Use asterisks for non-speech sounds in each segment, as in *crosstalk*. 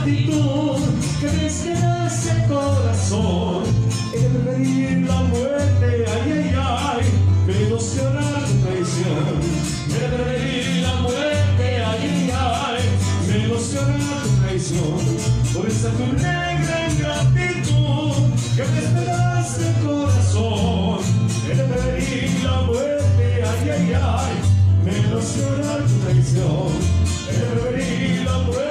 gratitud que despedaza el corazón. De preferir la muerte, ay, ay, ay, menos llorar tu traición. De preferir la muerte, ay, ay, ay, menos llorar tu traición. Por esa tu negra ingratitud que despedaza el corazón. De preferir la muerte, ay, ay, ay, menos llorar tu traición. De preferir la muerte,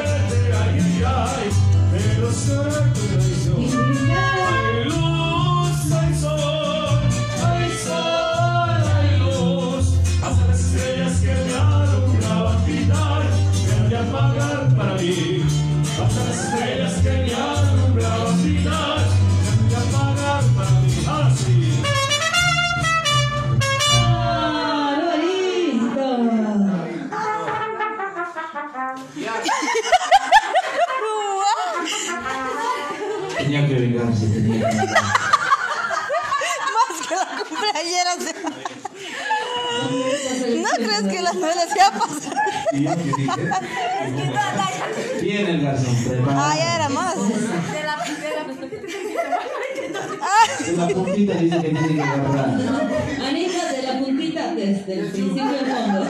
las estrellas que me. Así. Tenía que vengarse, tenía que vengarse. Más que la cumpleañera. ¿No crees que la novela se ha. Bien el garzón, preparado. Ah, ya era más. De la, de la puntita dice que tiene que agarrar. Anita, de la puntita desde el principio al fondo.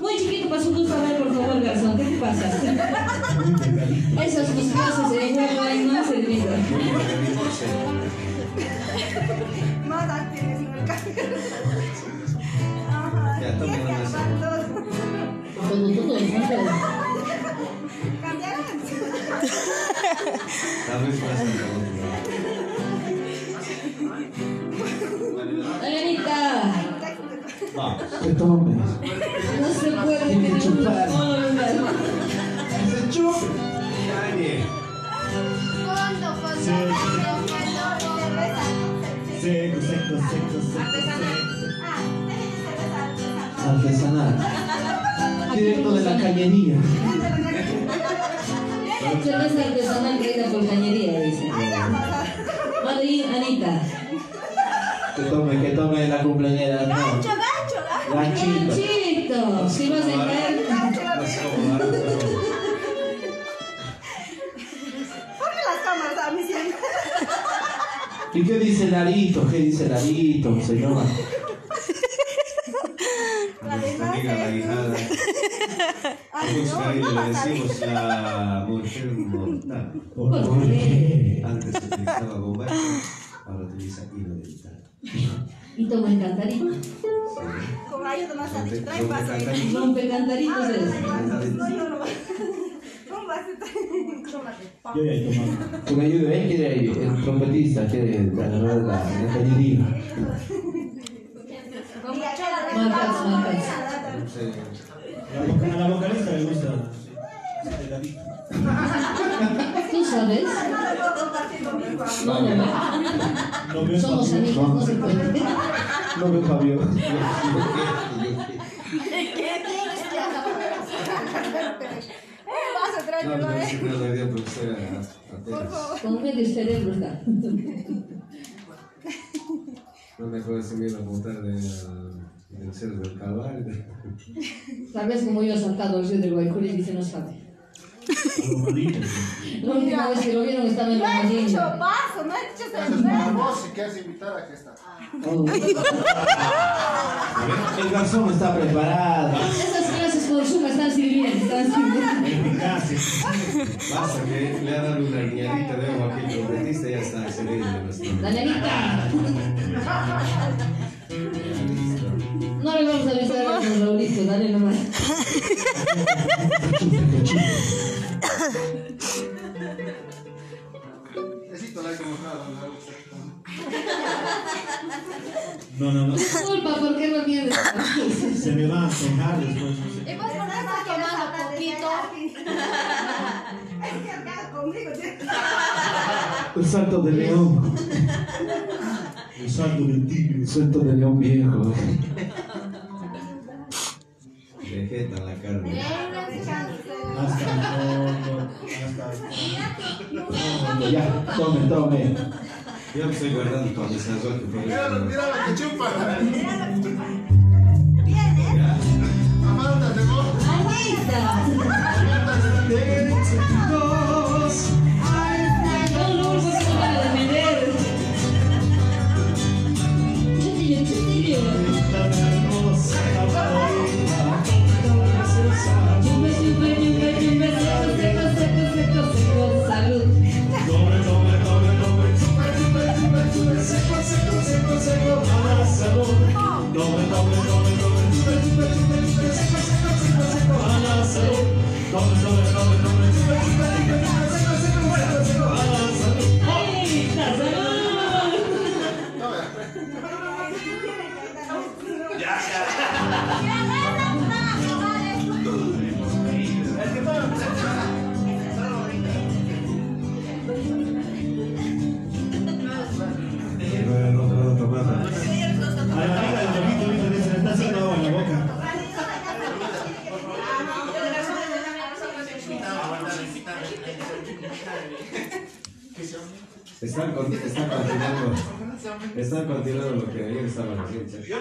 Muy chiquito para su gusto, a ver, por favor, garzón, ¿qué te pasa? Esas tus clases de juego ahí no se gritan. Más actines en el cambio. Ajá. Ya, toma y es que una van todos. Todo, todo, todo. Cambiarán. Tal vez más Ay, Anita, Vamos. Que tome. no se puede que Tiene que te chupar. pongas. Se chupe. Nadie. Fondo, fondo, fondo, fondo, cerveza. Seco, seco, seco, seco. Artesanal. Directo de la cañería. Cerveza artesanal traída por cañería, dice. Madrid, Anita. Que tome, que tome la cumpleañera. Gancho, gancho, gancho. Ganchito. Chito, si vas a ¿Y qué dice Larito? ¿Qué dice Larito, señora? *laughs* La de más. *laughs* Ay, no, le decimos la mujer mortal. ¿Por qué? Antes se utilizaba bombacha, ahora utiliza hilo dental. Y toma el cantarito. Con ayuda más a dicho, trae cantarito. Rompe cantaritos. No, yo no. Yo ya he tomado. Que me ayude, ¿eh? Quiere el trompetista, quiere agarrar la, la cañería. Marcas, marcas. A la vocalista le gusta. ¿Tú sabes? No, no, no. No veo Somos amigos, no se puede. No me Fabio. *laughs* Un vaso, trae, No, no, idea profesora Por favor. Con medio cerebro está. No me puedes subir a montar de, del cerro del Calvario. Tal vez como yo he saltado al río del Guaycuri y dice no sabe. La última vez que lo vieron estaba en No la he dicho vaso, no he dicho cerveza. si quieres invitar, aquí está. *laughs* El garzón está preparado. Zoom están sirviendo, están sirviendo. Eficaces. Basta que le ha dado una guiñadita de ojo aquí al trompetista y ya está. Danielita, Ya, listo. no le vamos a avisar a los Raulito, dale nomás. La. No, no, no se me va a tocar después. Y vos con eso tomando poquito. *laughs* Es que acá conmigo. *laughs* El salto de león. El salto del tigre. El salto de león viejo. *laughs* Vegeta la carne. Hasta el Ya, tome, tome. Yo me estoy guardando para mi. Mira, mira la que chupa. Mira la que chupa. Están, con, están continuando. *laughs* Lo que ellos estaban haciendo. Yo.